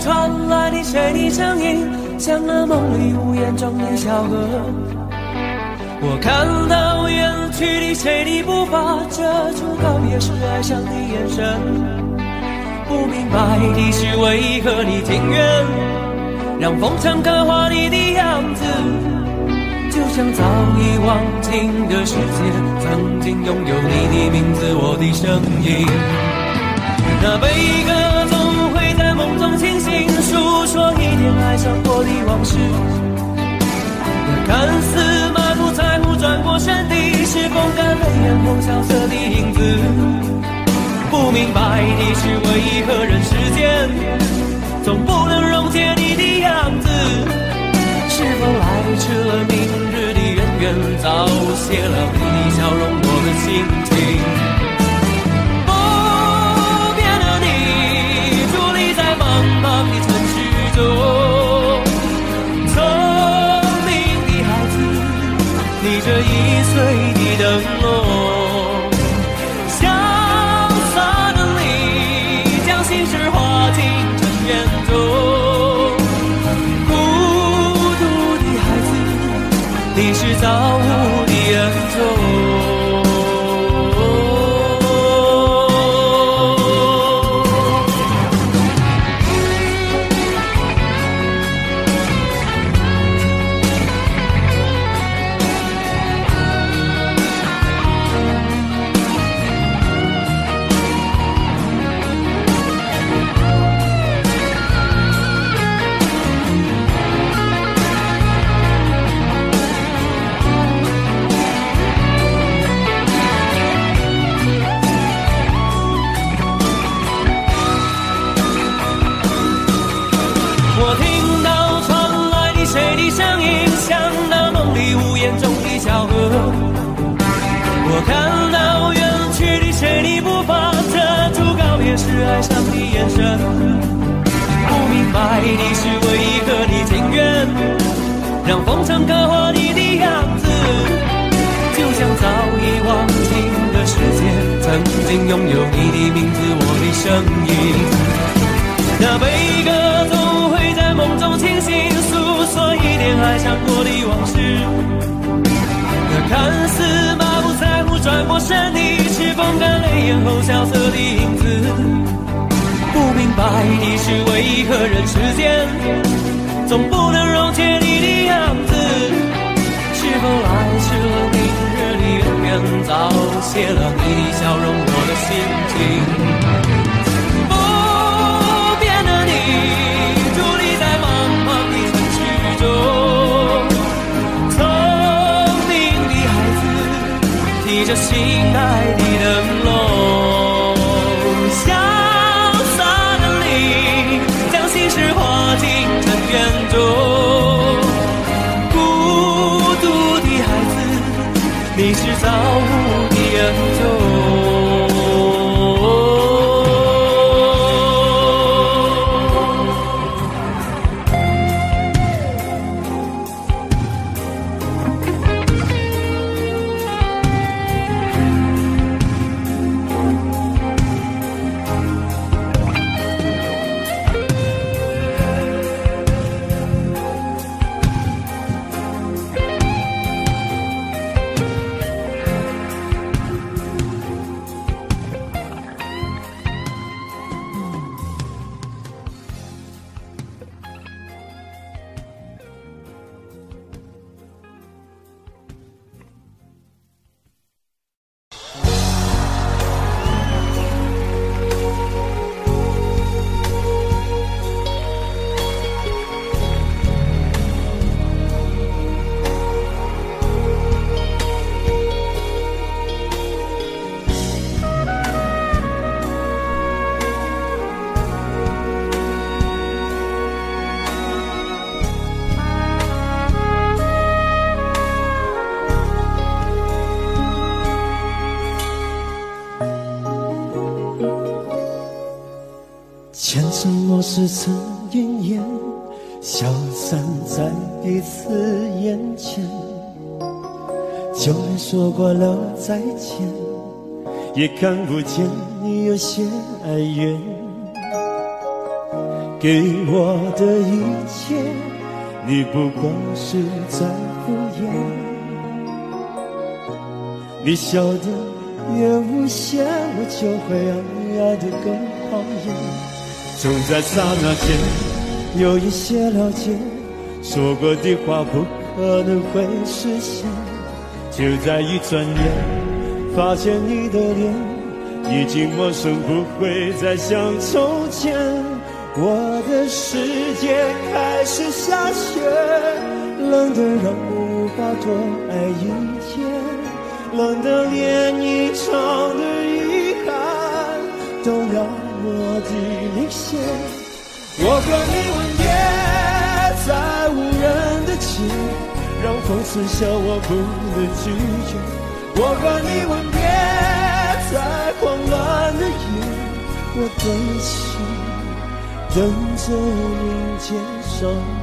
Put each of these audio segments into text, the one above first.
传来的谁的声音，像那梦里呜咽中的小河。我看到远去的谁的步伐，遮住告别时哀伤的眼神。不明白的是为何你情愿让风尘刻画你的样子，就像早已忘情的世界，曾经拥有你的名字，我的声音，那悲歌。风中轻醒诉说一点爱上我的往事。看似满不在乎，转过身的，是风干泪眼后萧瑟的影子。不明白你是为何人世间，总不能溶解你的样子。是否来迟了明日的渊源早谢了你的笑容我的心情。的尘世中，聪明的孩子，你这一岁的灯笼。白的是为何你情愿，让风尘刻画你的样子。就像早已忘情的世界，曾经拥有你的名字，我的声音。那悲歌总会在梦中清醒，诉说一点爱想过的往事。那看似满不在乎，转过身你是风干泪眼后萧瑟的影子。在你是为和人世间总不能溶解你的样子？是否来迟了，明日里远远早谢了你的笑容，我的心情。不变的你，伫立在茫茫的尘世中，聪明的孩子，提着心爱的灯笼。也看不见你有些哀怨，给我的一切，你不过是在敷衍。你笑得越无邪，我就会爱你爱得更狂野。总在刹那间有一些了解，说过的话不可能会实现，就在一转眼。发现你的脸已经陌生，不会再像从前。我的世界开始下雪，冷得让我无法多爱一天，冷得连一场的遗憾都要我地沦陷。我和你吻别在无人的街，让风痴笑我不能拒绝。我和你吻别，在狂乱的夜，我的心等着你接伤。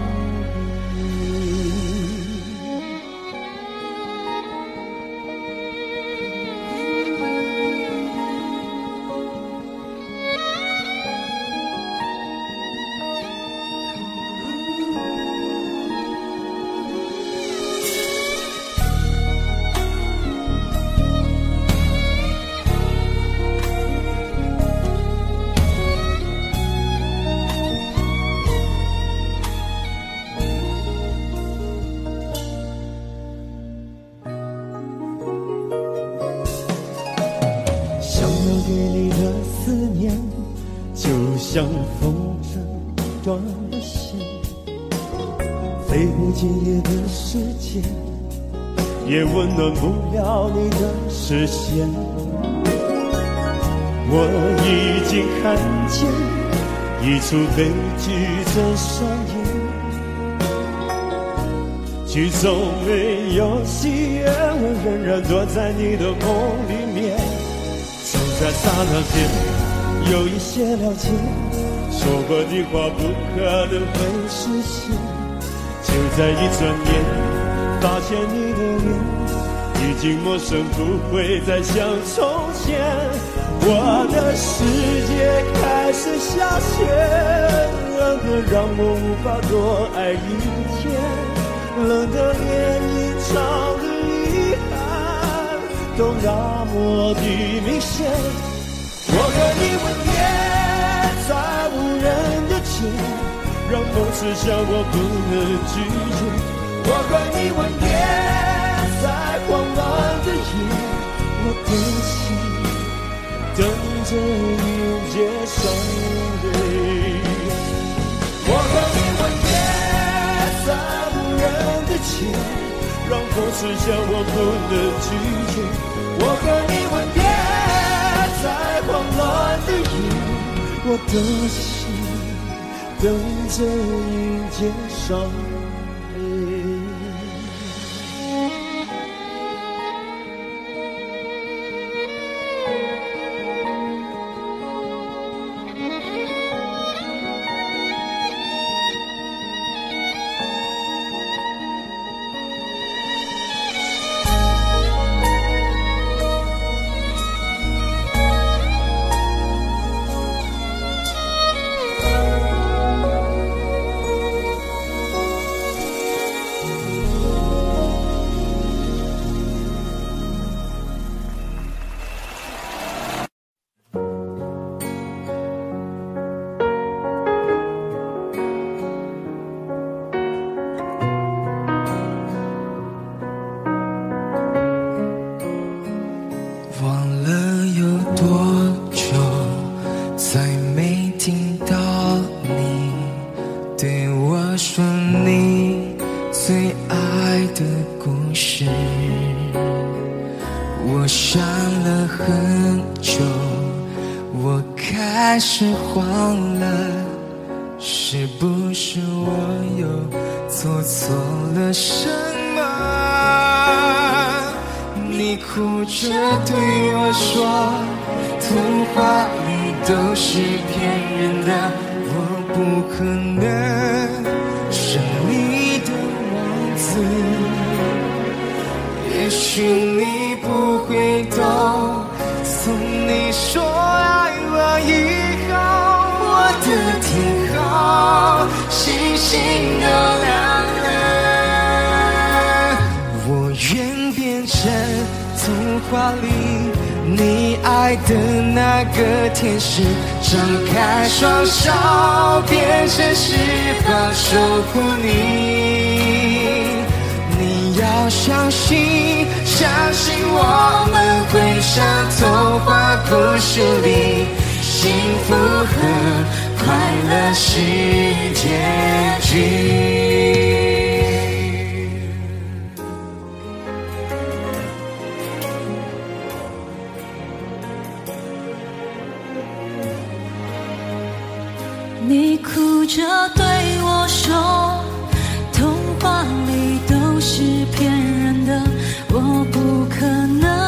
除非剧的上演，剧终没有喜悦，我仍然躲在你的梦里面。总在刹那间，有一些了解，说过的话不可能会实现。就在一转眼，发现你的脸已经陌生，不会再像从前。我的世界开始下雪，冷得让我无法多爱一天，冷得连一场的遗憾都那么的明显。我和你吻别在无人的街，让风痴笑我不能拒绝。我和你吻别在狂乱的夜，我的心。等着迎接伤悲。我和你吻别在无人的街，让风吹向我不能拒绝。我和你吻别在狂乱的夜，我的心等着迎接伤。你哭着对我说，童话里都是骗人的，我不可能。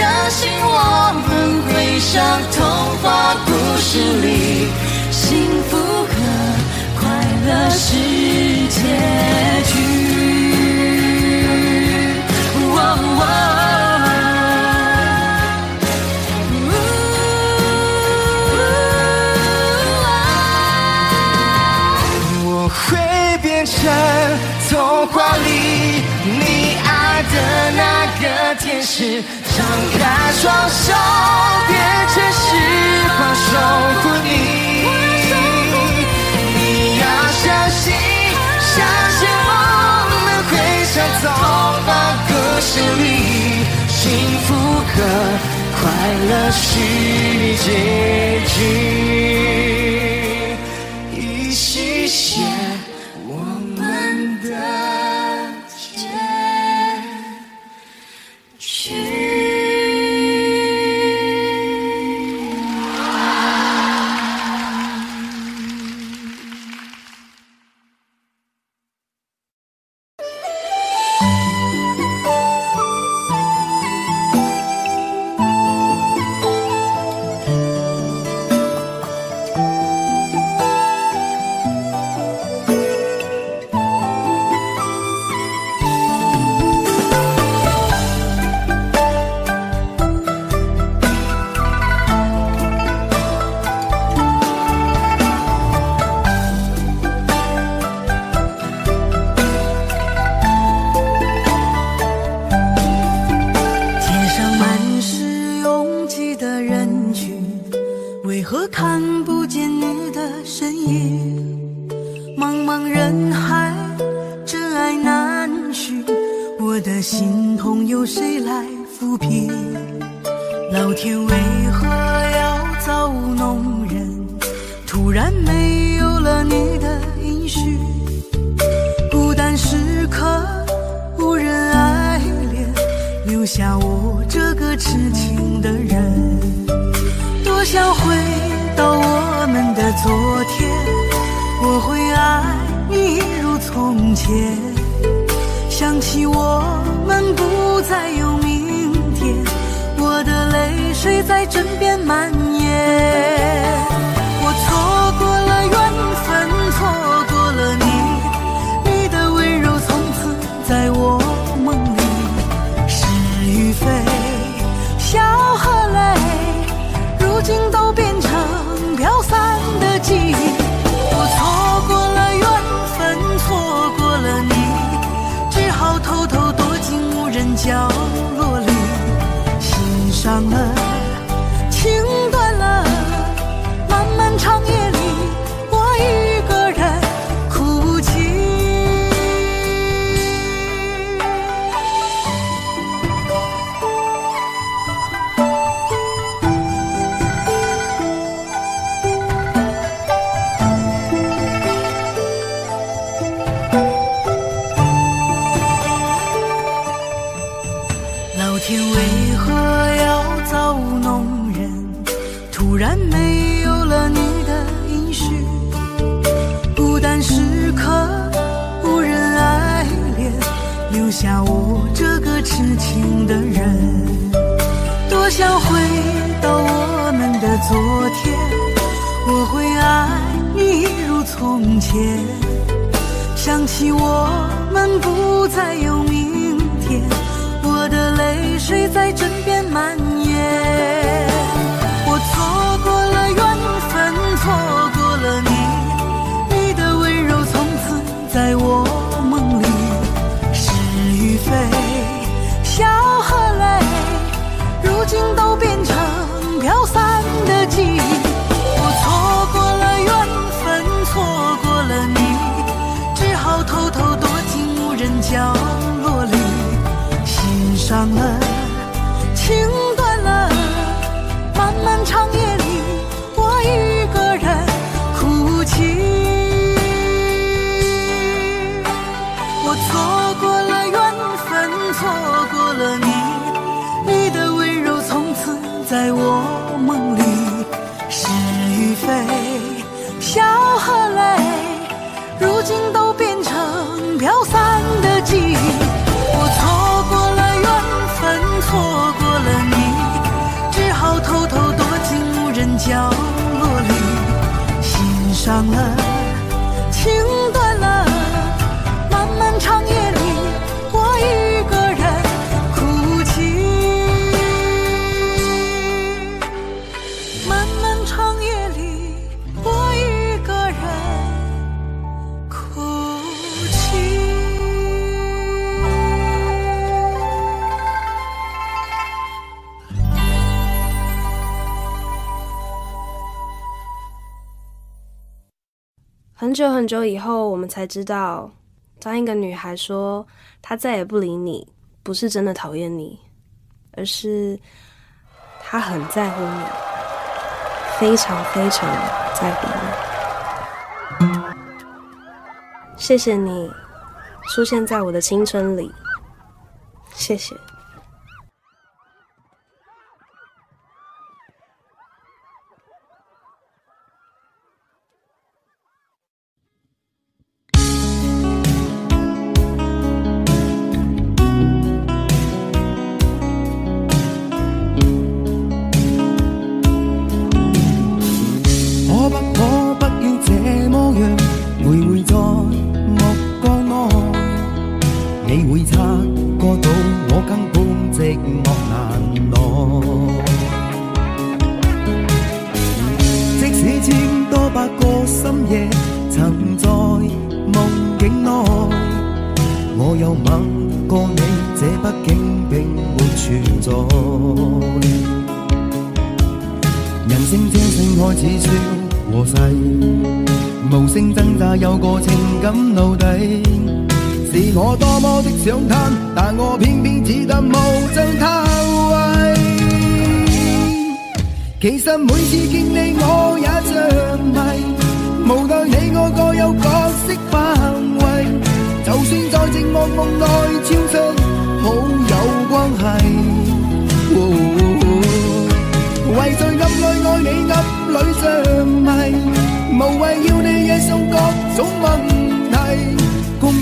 相信我们会像童话故事里幸福和快乐是结局。我会变成童话里你爱的那个天使。张开双手，变成翅膀守护你。你要相信，相信我们会像童话故事里，幸福和快乐是结局，一起写。心痛由谁来抚平？老天为何要造弄人？突然没有了你的音讯，孤单时刻无人爱怜，留下我这个痴情的人。多想回到我们的昨天，我会爱你如从前。想起我们不再有明天，我的泪水在枕边蔓延。起，我们不再有明天。我的泪水在枕边漫。我错过了缘分，错过了你。很久很久以后，我们才知道，当一个女孩说她再也不理你，不是真的讨厌你，而是她很在乎你，非常非常在乎你。谢谢你出现在我的青春里，谢谢。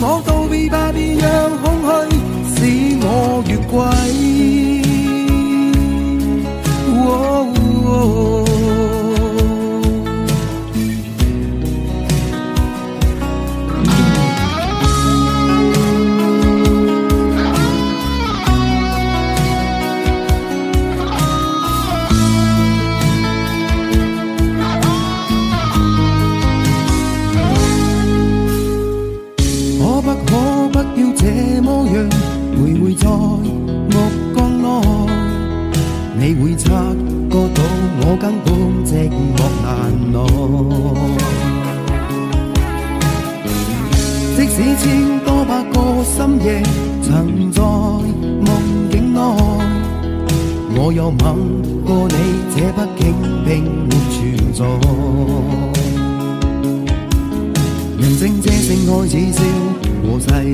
我道别吧，别让空虚使我越轨。夜曾在梦境内，我有吻过你，这毕竟并没存在。人声车声开始消和逝，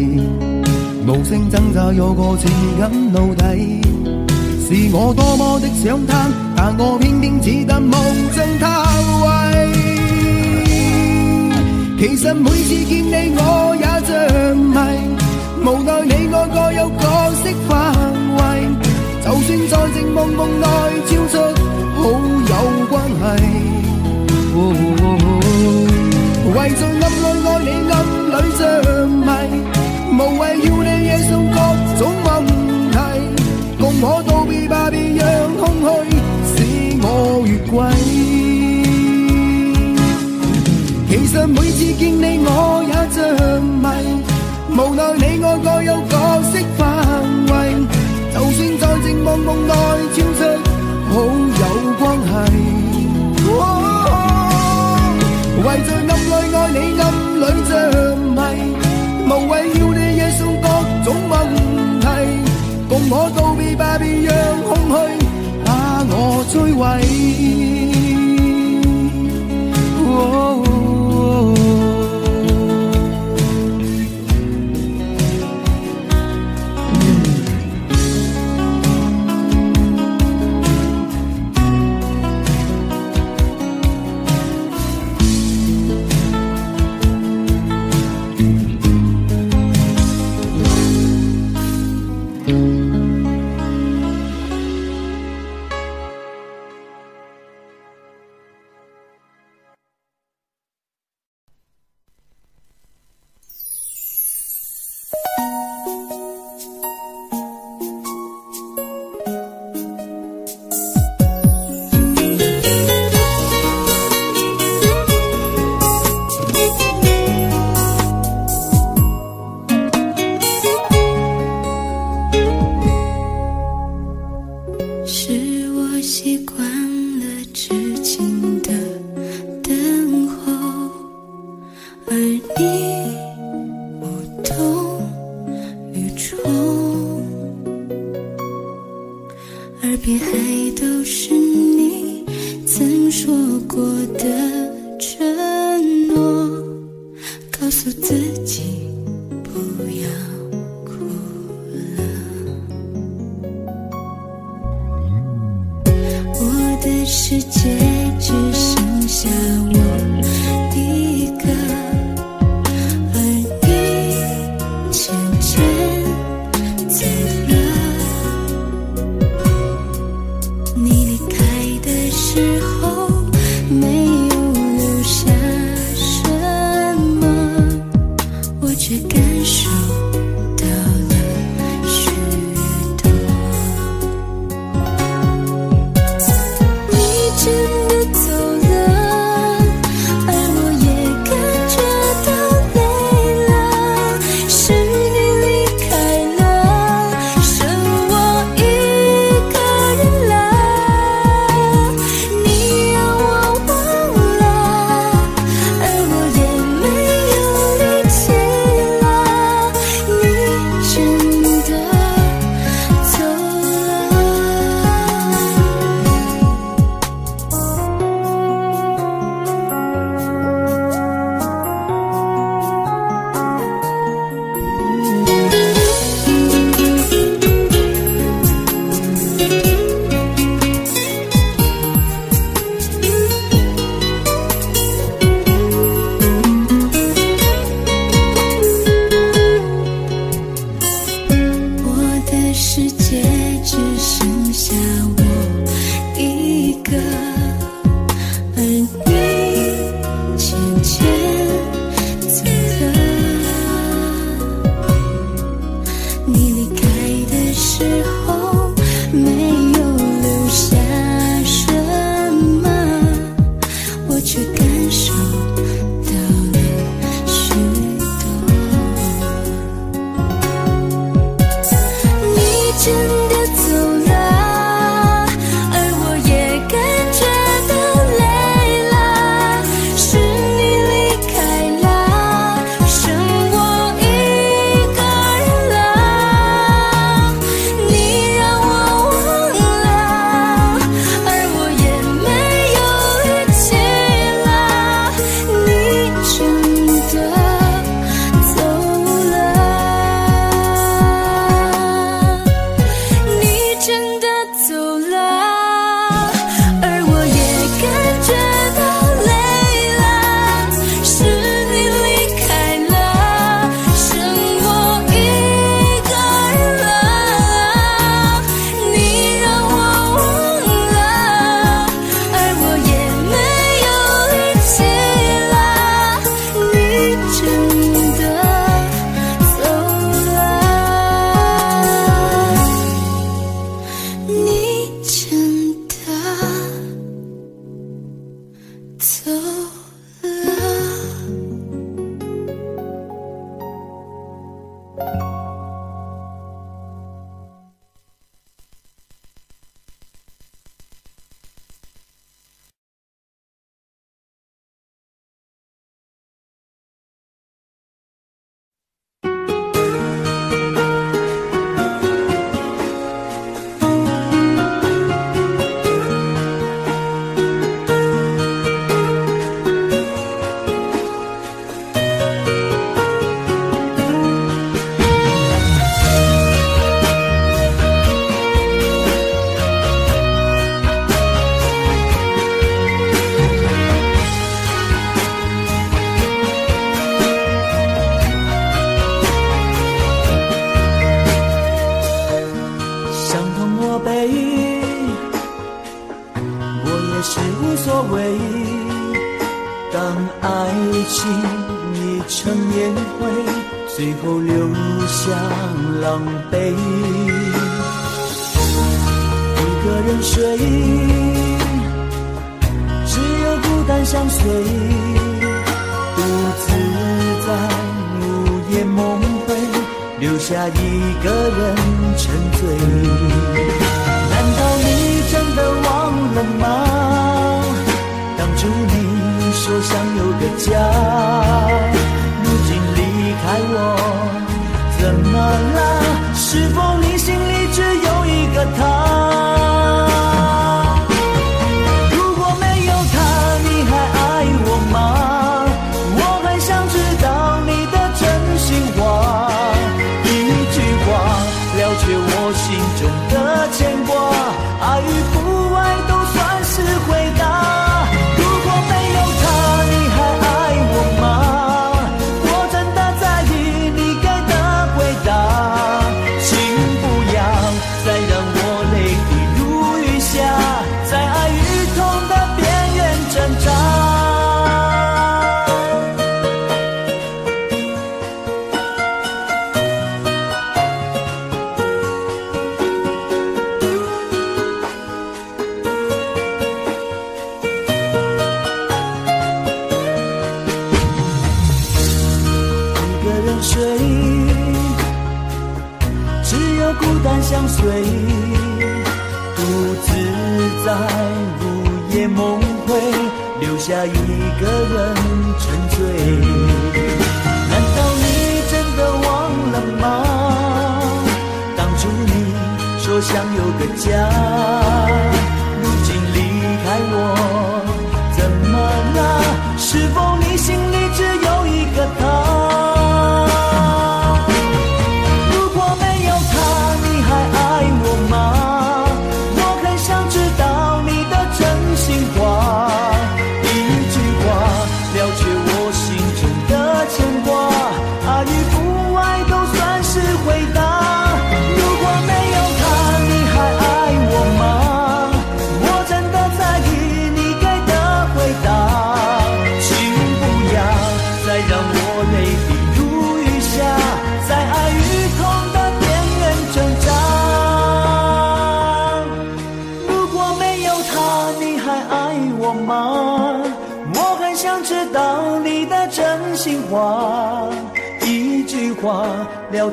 无声挣扎有个情感奴隶。是我多么的想贪，但我偏偏只得目送叹挥。其实每次见你，我也着迷。无奈你爱各有角色范围，就算在静梦梦内超出好友关系。为在暗里爱你暗里着迷，无谓要你惹上各种问题，共我道别吧，别让空虚使我越轨。其实每次见你我也着。无奈你爱过有角色范围，就算在寂寞梦内超出好友关系。为在暗里爱你暗里着迷，无谓要你忍受各种问题，共我道别吧，别让空虚把我摧毁。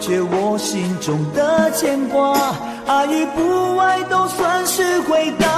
解我心中的牵挂，爱与不爱都算是回答。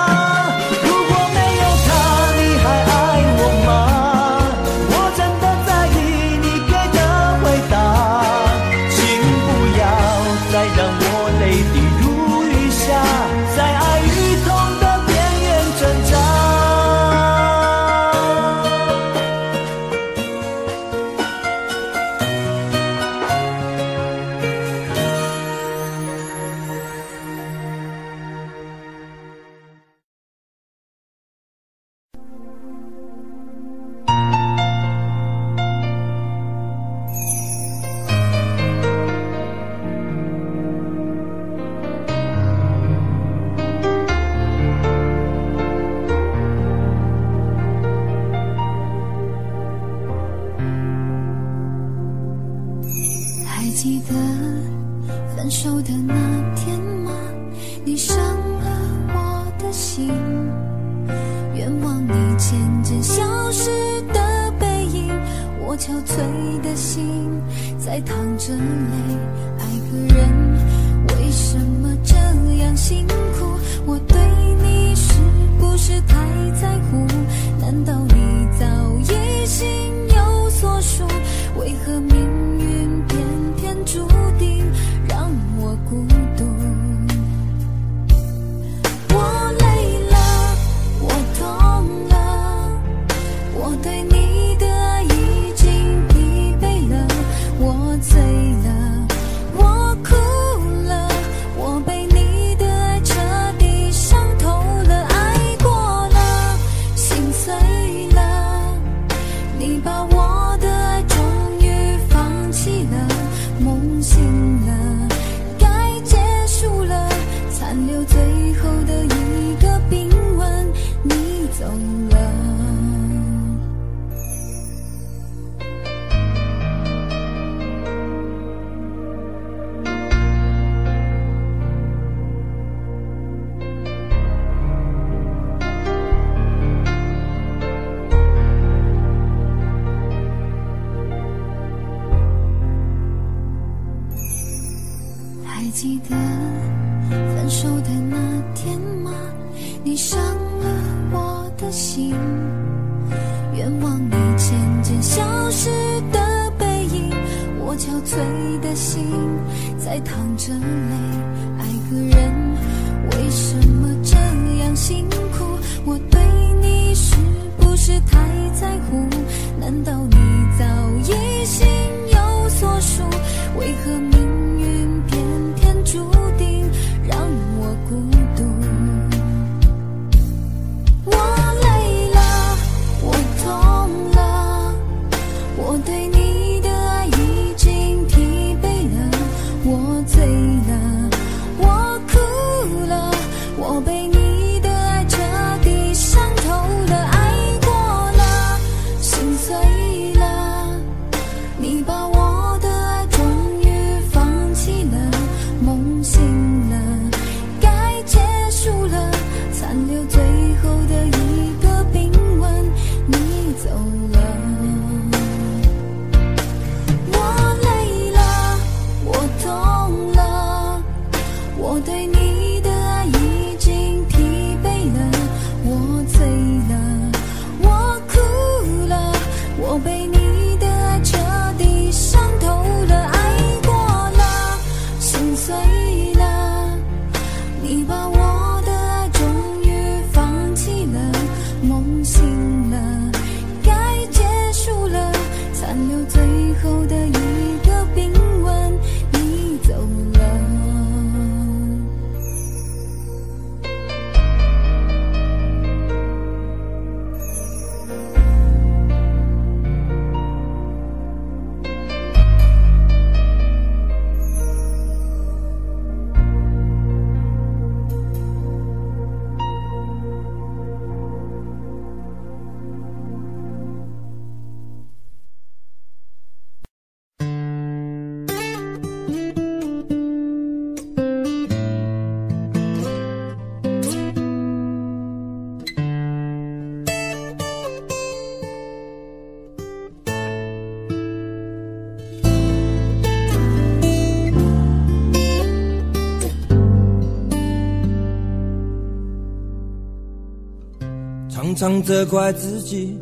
常责怪自己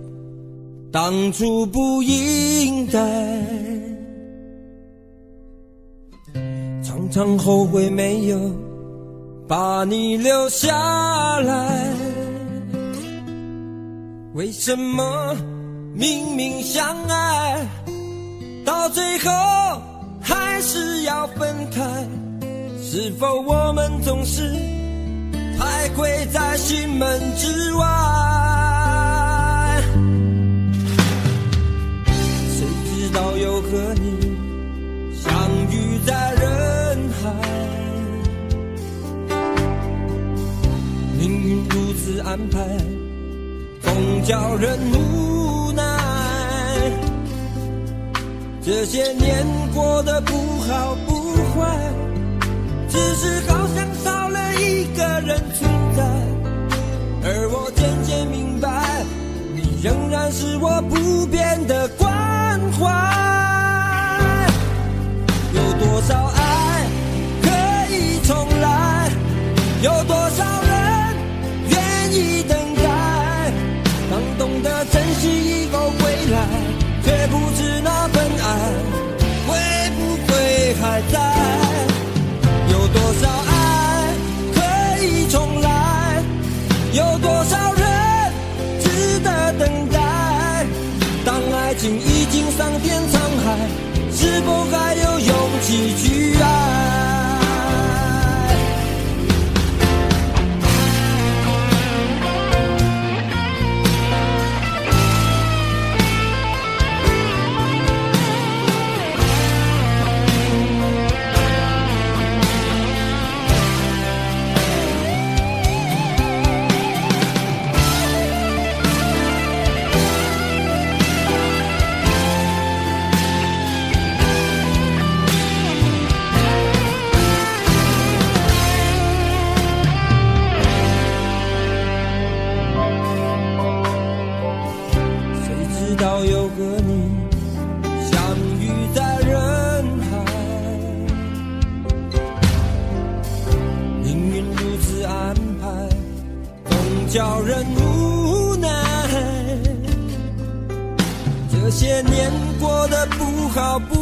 当初不应该，常常后悔没有把你留下来。为什么明明相爱，到最后还是要分开？是否我们总是？徘徊在心门之外，谁知道又和你相遇在人海？命运如此安排，总叫人无奈。这些年过得不好不坏，只是好想。一个人存在，而我渐渐明白，你仍然是我不变的关怀。有多少爱可以重来？有多少人愿意等？好不。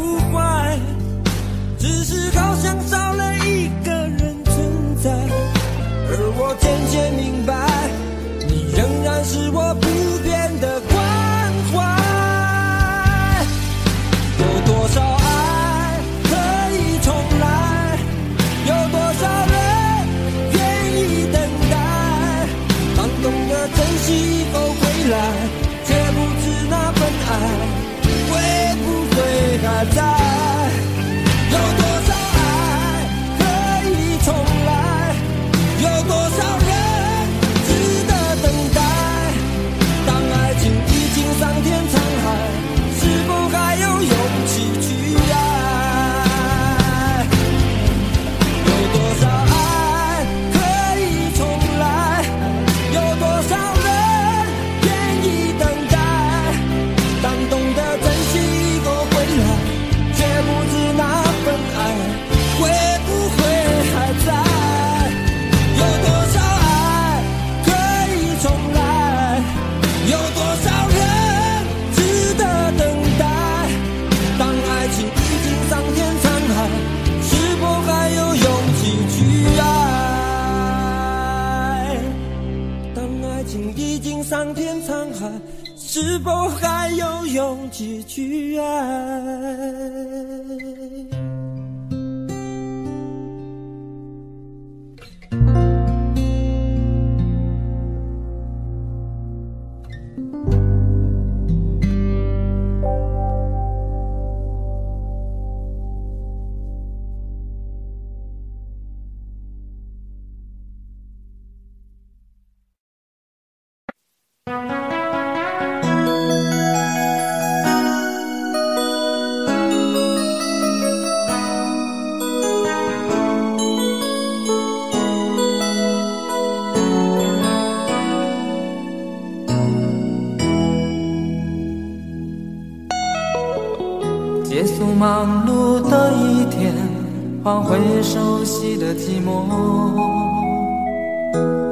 回熟悉的寂寞，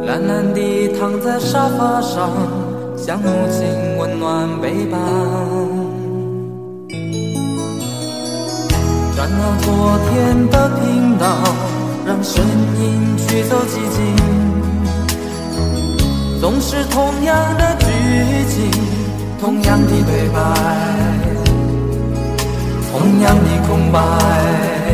懒懒地躺在沙发上，像母亲温暖陪伴。转到昨天的频道，让声音驱走寂静。总是同样的剧情，同样的对白，同样的空白。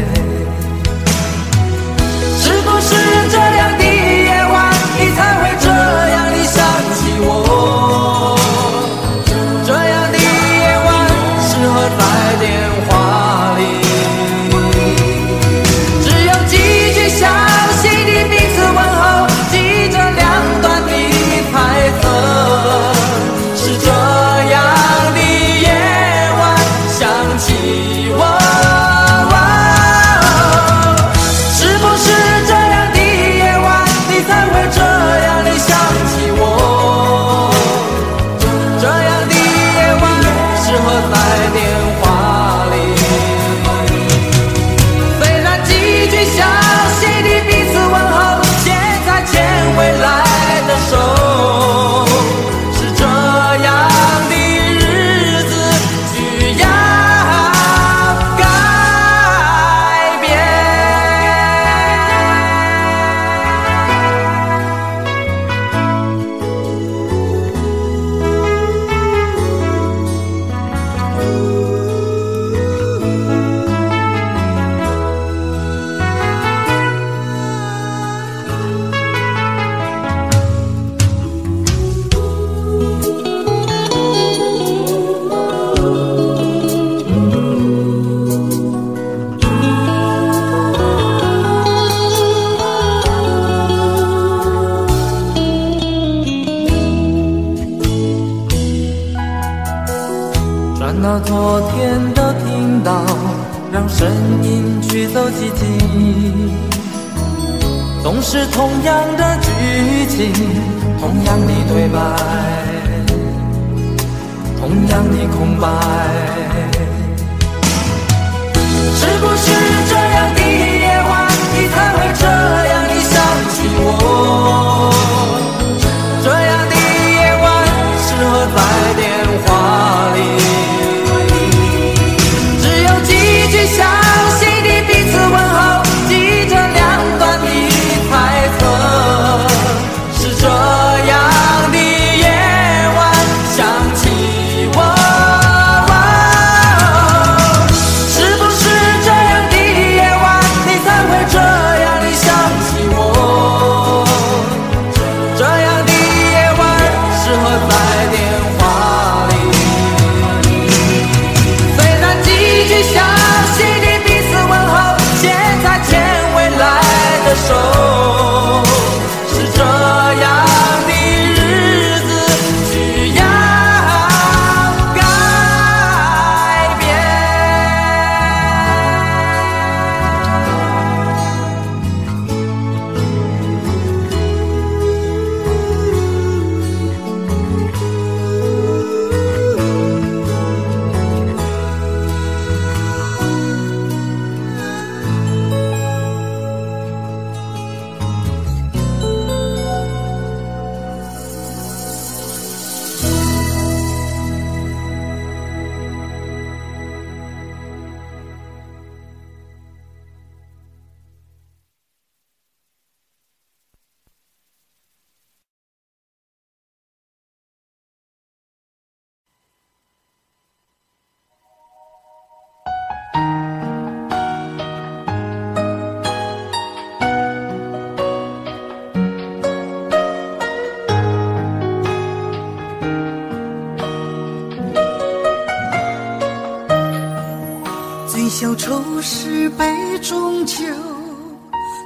终究，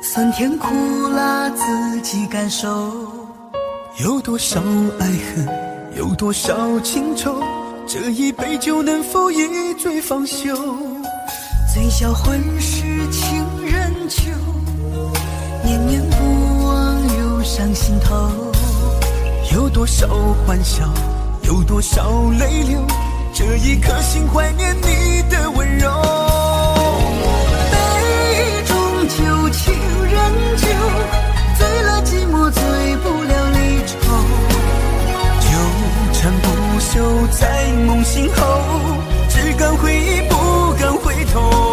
酸甜苦辣自己感受。有多少爱恨，有多少情愁，这一杯酒能否一醉方休？醉笑欢是情人旧，念念不忘又上心头。有多少欢笑，有多少泪流，这一颗心怀念你的温柔。情人求，醉了寂寞，醉不了离愁，纠缠不休。在梦醒后，只敢回忆，不敢回头。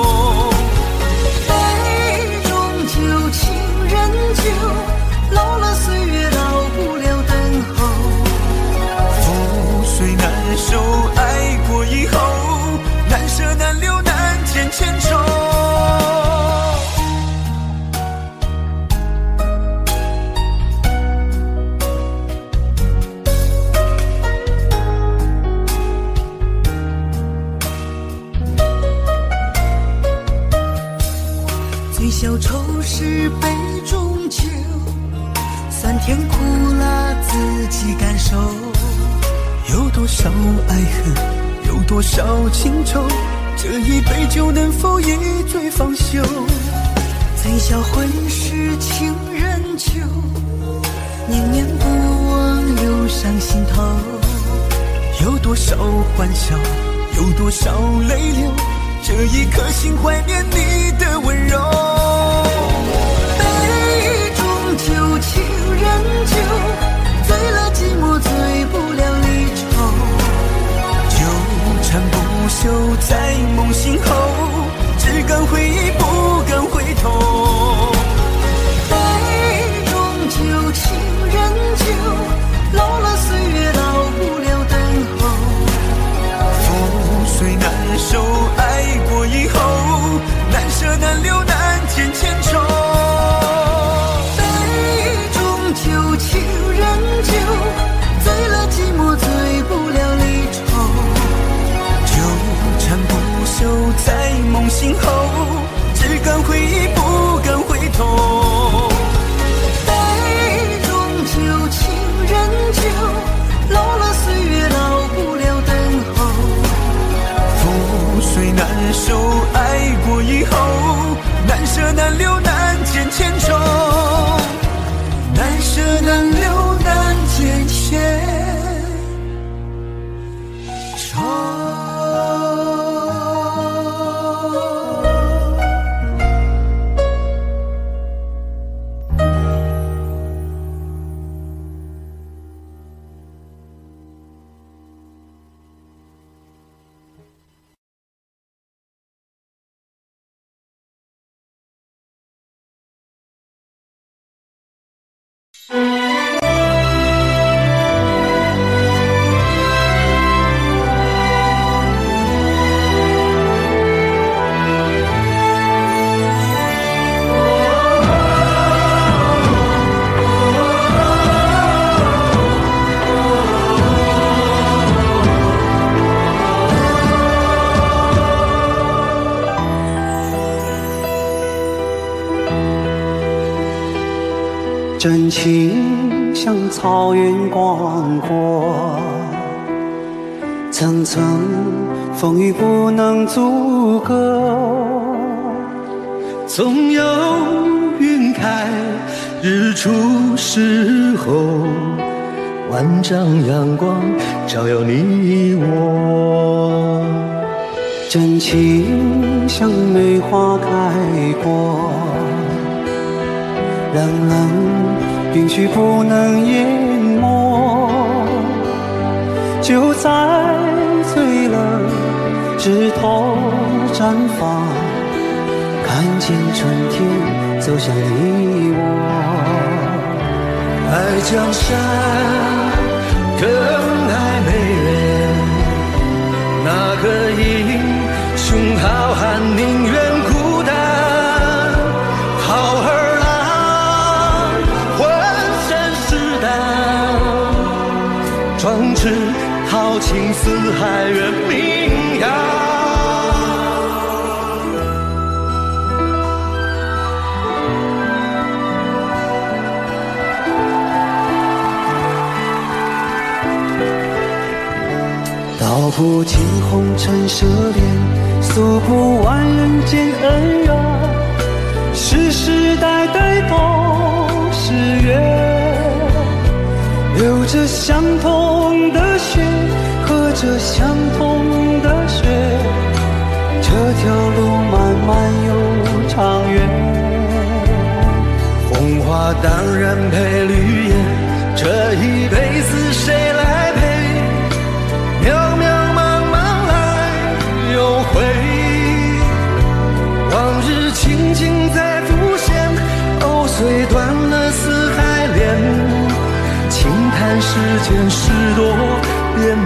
感受有多少爱恨，有多少情仇，这一杯酒能否一醉方休？醉笑会是情人酒，念念不忘忧上心头。有多少欢笑，有多少泪流，这一颗心怀念你的温柔。杯中酒，情人酒。寂寞醉不了离愁，纠缠不休。在梦醒后，只敢回忆，不敢回头。杯中酒，情人旧，老了岁月，老不了等候。覆水难收，爱过以后，难舍难留。难。真情像草原广阔，层层风雨不能阻隔，总有云开日出时候，万丈阳光照耀你我。真情像梅花开过，冷冷。情绪不能淹没，就在最冷枝头绽放，看见春天走向你我。爱江山更爱美人，哪个英雄好汉宁愿？情似海，远名扬。道不尽红尘奢恋，诉不完人间恩怨，世世代代都是缘，留着相同的。这相同的雪，这条路漫漫又长远。红花当然配绿叶，这一辈子谁来陪？渺渺茫茫爱又回，往日情景再浮现。藕虽断了丝还连，轻叹世间事多变。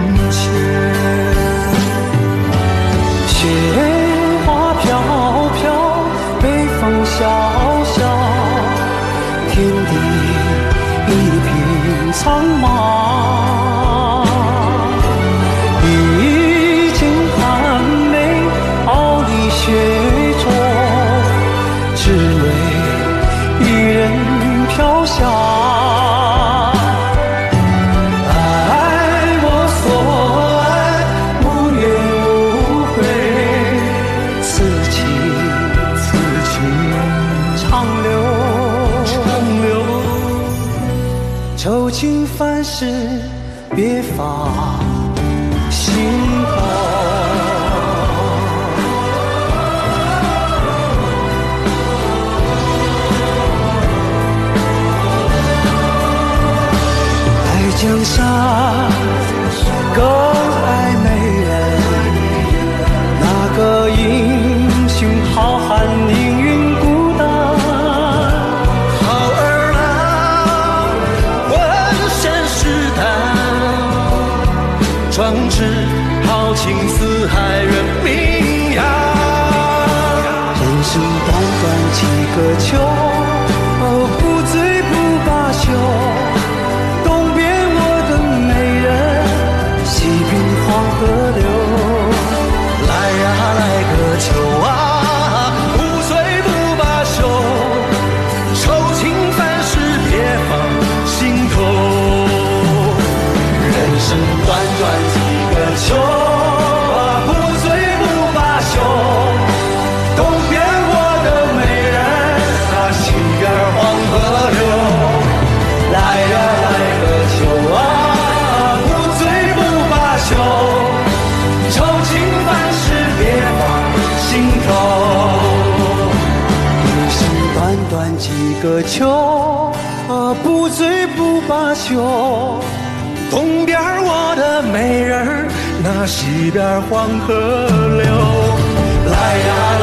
可求。西边黄河流，来呀。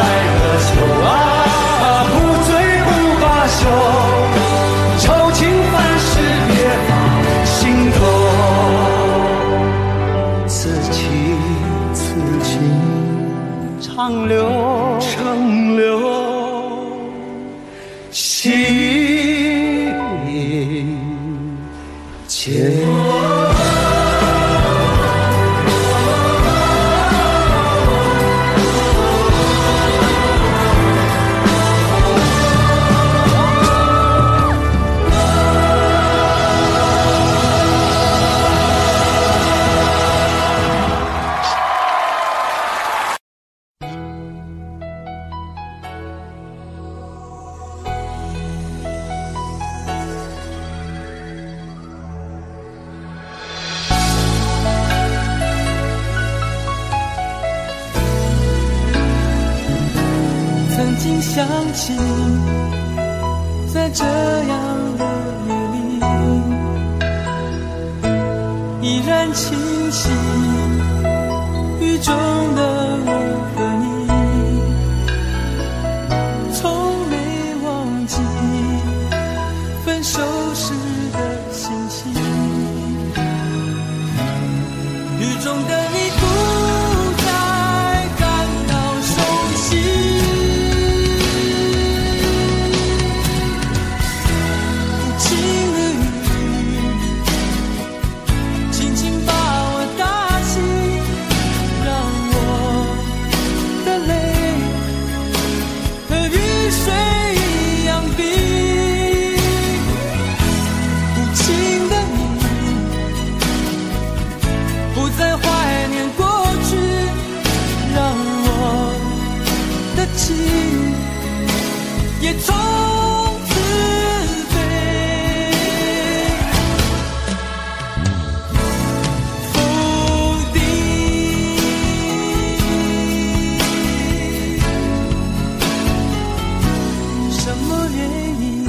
回忆，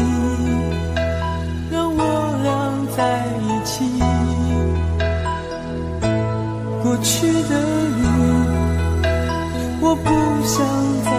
让我俩在一起。过去的你，我不想。再。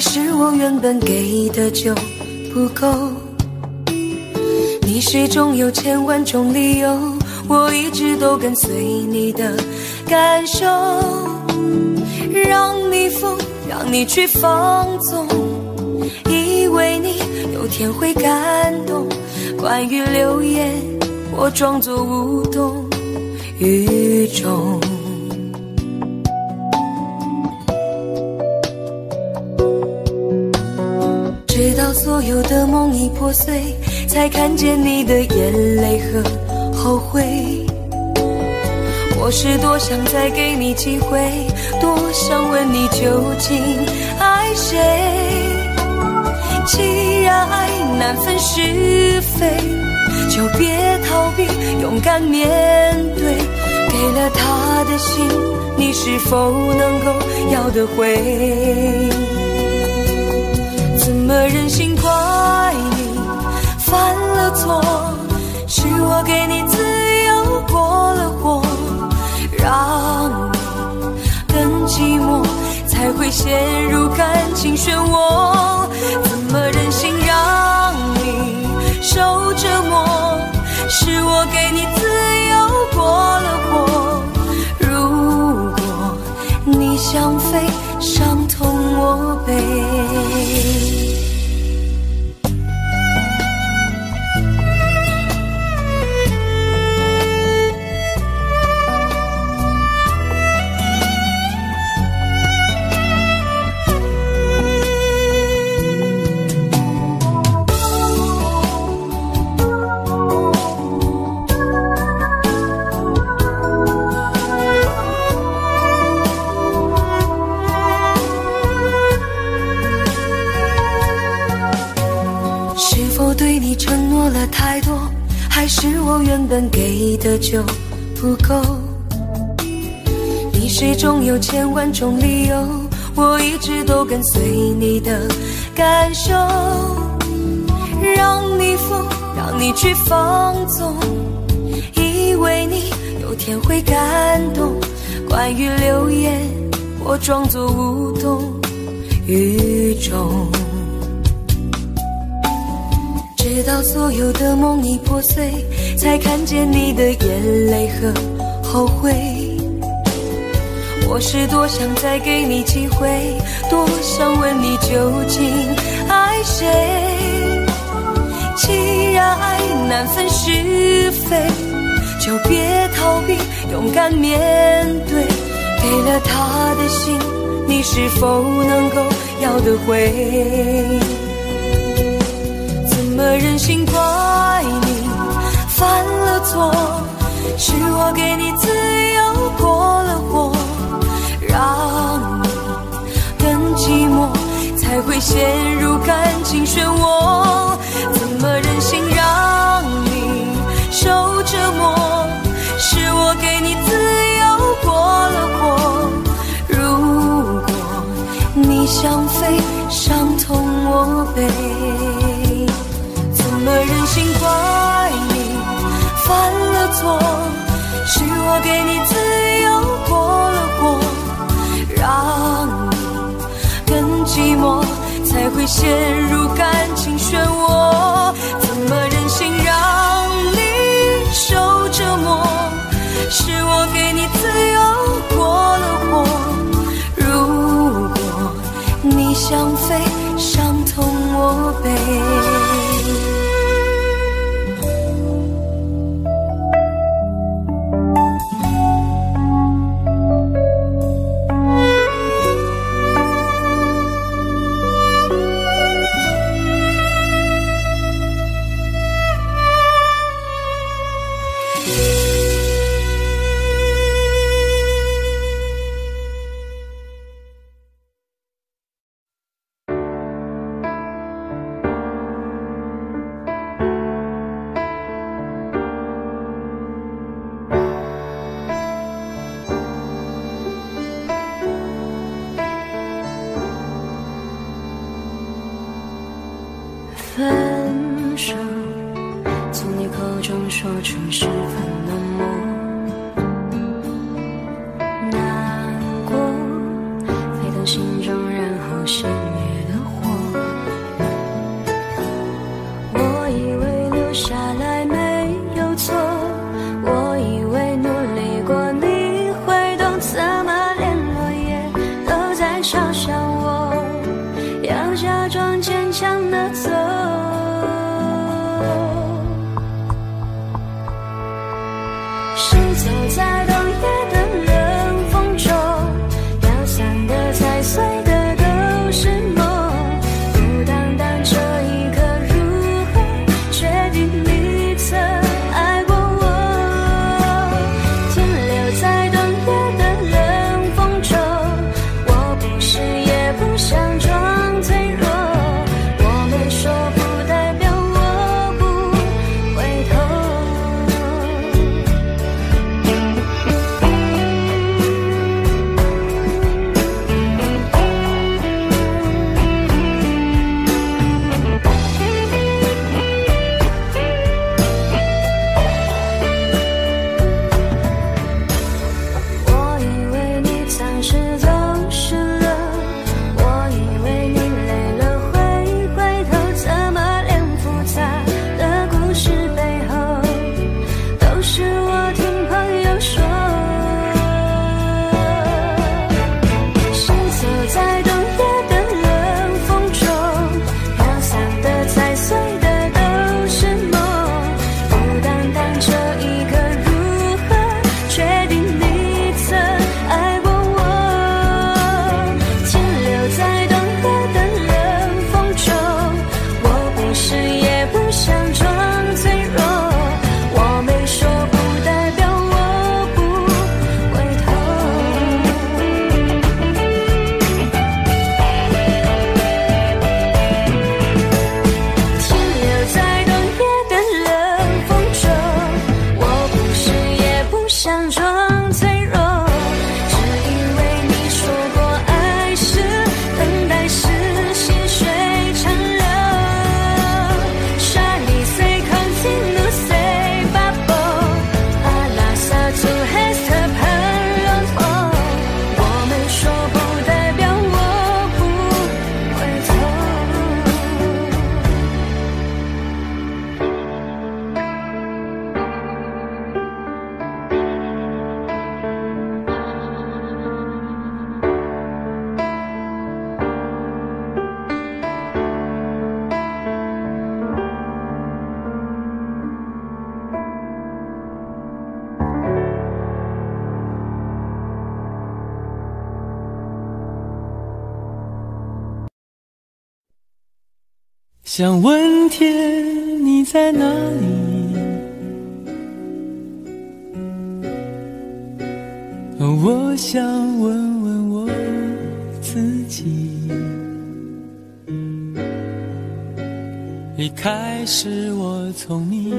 还是我原本给的就不够，你始终有千万种理由，我一直都跟随你的感受，让你疯，让你去放纵，以为你有天会感动，关于流言我装作无动于衷。有的梦已破碎，才看见你的眼泪和后悔。我是多想再给你机会，多想问你究竟爱谁？既然爱难分是非，就别逃避，勇敢面对。给了他的心，你是否能够要得回？怎么忍心怪你犯了错？是我给你自由过了火，让你更寂寞，才会陷入感情漩涡。怎么忍心让你受折磨？是我给你自由过了火。如果你想飞，伤痛我背。承诺了太多，还是我原本给的就不够。你始终有千万种理由，我一直都跟随你的感受，让你疯，让你去放纵，以为你有天会感动。关于流言，我装作无动于衷。直到所有的梦已破碎，才看见你的眼泪和后悔。我是多想再给你机会，多想问你究竟爱谁？既然爱难分是非，就别逃避，勇敢面对。给了他的心，你是否能够要得回？怎么忍心怪你犯了错？是我给你自由过了火，让你更寂寞，才会陷入感情漩涡。怎么忍心让你受折磨？是我给你自由过了火。如果你想飞，伤痛我背。犯了错，是我给你自由过了火，让你更寂寞，才会陷入感情漩涡。怎么忍心让你受折磨？是我给你自由过了火。如果你想飞，伤痛我背。想问天，你在哪里？我想问问我自己，一开始我聪明，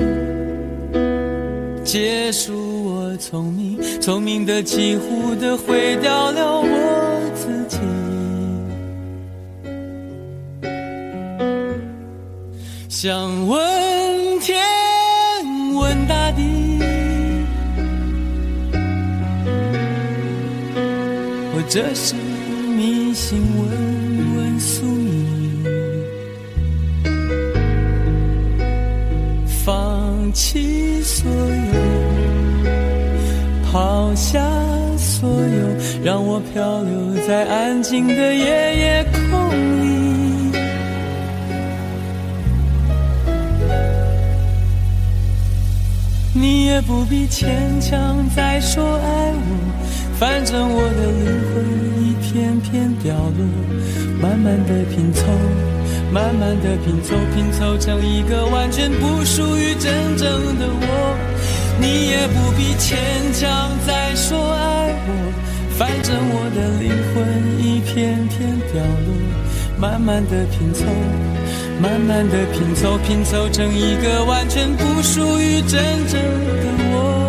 结束我聪明，聪明的几乎的毁掉了我。想问天，问大地，或者是迷信，问问宿命。放弃所有，抛下所有，让我漂流在安静的夜夜。也不必牵强再说爱我，反正我的灵魂一片片凋落，慢慢的拼凑，慢慢的拼凑，拼凑成一个完全不属于真正的我。你也不必牵强再说爱我，反正我的灵魂一片片凋落，慢慢的拼凑。慢慢的拼凑，拼凑成一个完全不属于真正的我。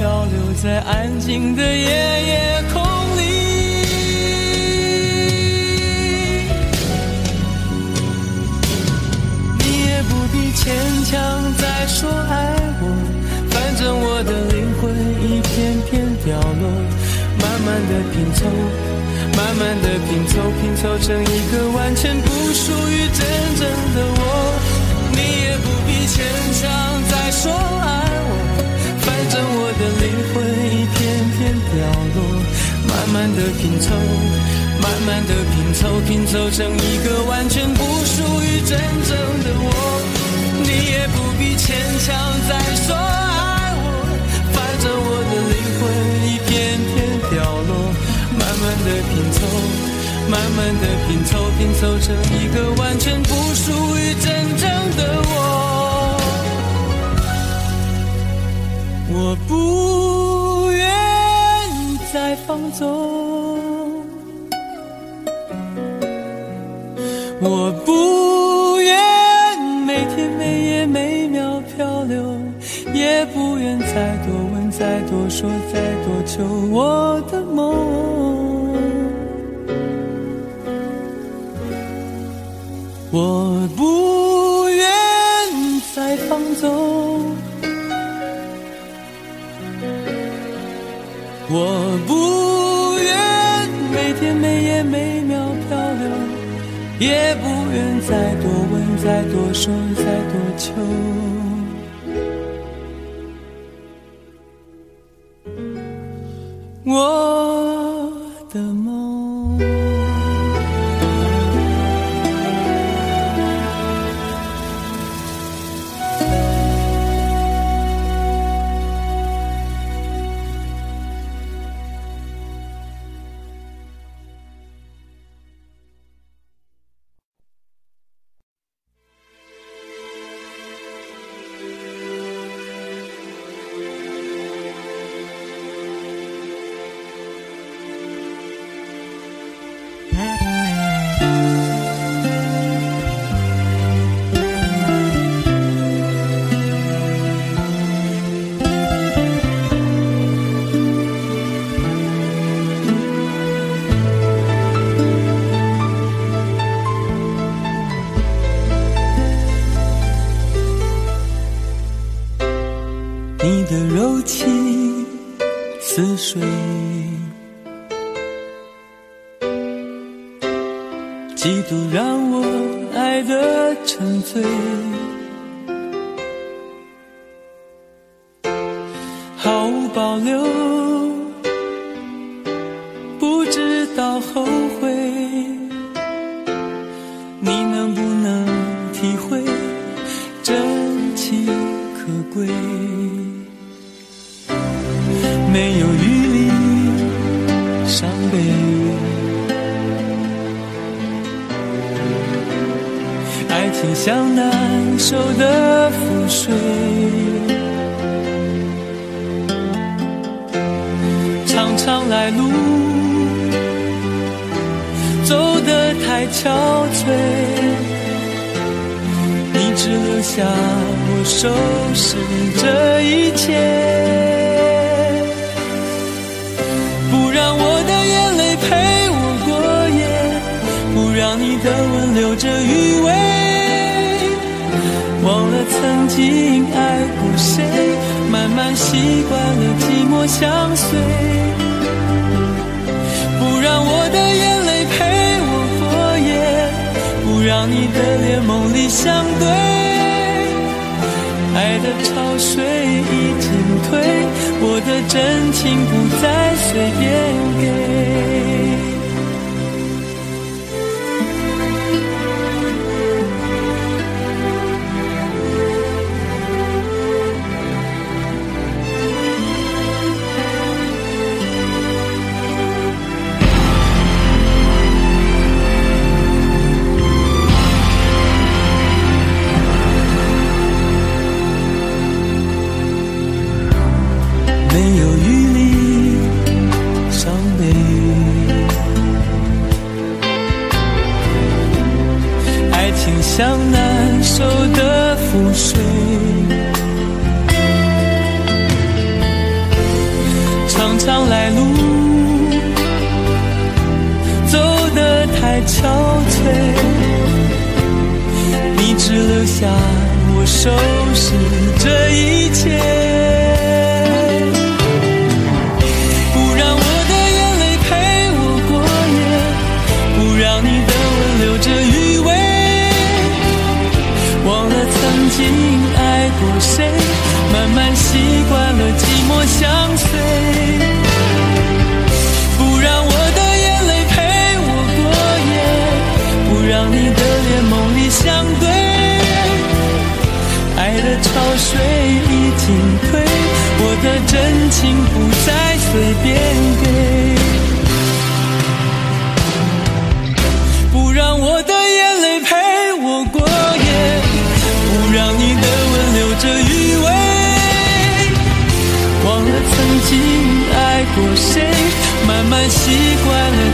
漂流在安静的夜夜空里，你也不必牵强再说爱我，反正我的灵魂一片片凋落，慢慢的拼凑，慢慢的拼凑拼凑成一个完全不属于真正的我，你也不必牵强再说。反正我的灵魂一片片凋落，慢慢的拼凑，慢慢的拼凑，拼凑成一个完全不属于真正的我。你也不必牵强再说爱我。反正我的灵魂一片片凋落，慢慢的拼凑，慢慢的拼凑，拼凑成一个完全不属于真正的。我。我不愿再放纵，我不愿每天每夜每秒漂流，也不愿再多问、再多说、再多求我的梦。我。我不愿每天每夜每秒漂流，也不愿再多问、再多说、再多求。柔情似水，几度让我爱得沉醉。习惯了寂寞相随，不让我的眼泪陪我过夜，不让你的脸梦里相对。爱的潮水已经退，我的真情不再随便给。慢习惯了。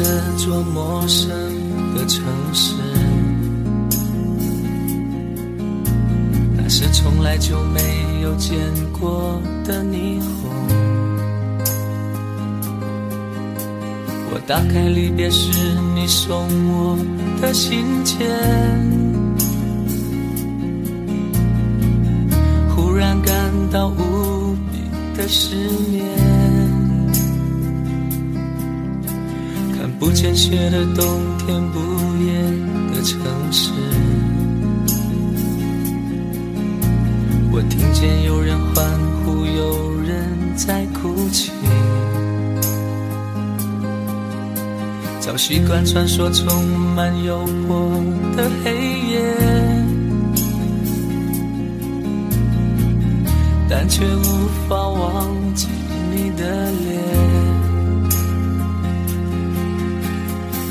这座陌生的城市，那是从来就没有见过的霓虹。我打开离别时你送我的信件，忽然感到无比的失眠。不见雪的冬天，不夜的城市。我听见有人欢呼，有人在哭泣。早习惯穿梭充满诱惑的黑夜，但却无法忘记你的脸。